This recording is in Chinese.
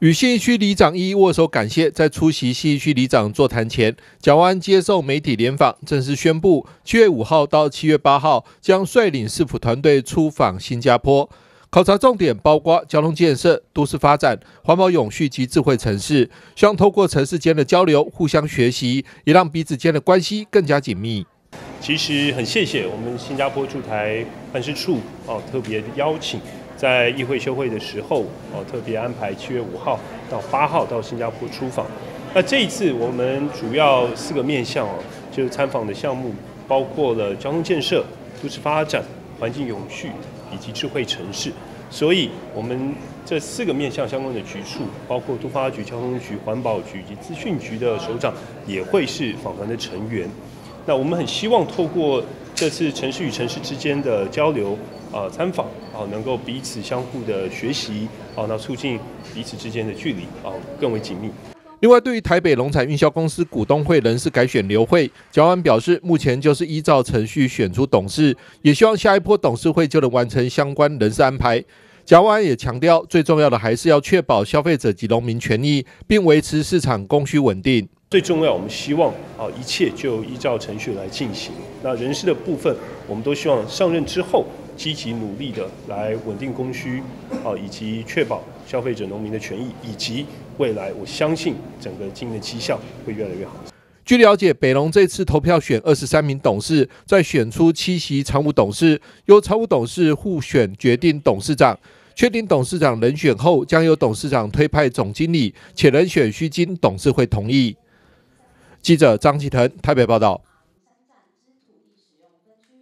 与信义区里长一一握手感谢，在出席信义区里长座谈前，蒋万接受媒体联访，正式宣布，七月五号到七月八号将率领市府团队出访新加坡，考察重点包括交通建设、都市发展、环保永续及智慧城市，希望透过城市间的交流，互相学习，也让彼此间的关系更加紧密。其实很谢谢我们新加坡驻台办事处哦，特别邀请。在议会休会的时候，哦，特别安排七月五号到八号到新加坡出访。那这一次我们主要四个面向哦，就是参访的项目，包括了交通建设、都市发展、环境永续以及智慧城市。所以，我们这四个面向相关的局处，包括都发局、交通局、环保局以及资讯局的首长，也会是访团的成员。那我们很希望透过这次城市与城市之间的交流。啊，参访啊，能够彼此相互的学习啊，那促进彼此之间的距离啊更为紧密。另外，对于台北农产运销公司股东会人事改选刘慧，蒋安表示，目前就是依照程序选出董事，也希望下一波董事会就能完成相关人事安排。蒋万也强调，最重要的还是要确保消费者及农民权益，并维持市场供需稳定。最重要，我们希望啊，一切就依照程序来进行。那人事的部分，我们都希望上任之后。积极努力的来稳定供需，啊，以及确保消费者、农民的权益，以及未来，我相信整个经营的绩效会越来越好。据了解，北农这次投票选二十三名董事，再选出七席常务董事，由常务董事互选决定董事长。确定董事长人选后，将由董事长推派总经理，且人选需经董事会同意。记者张启腾台北报道。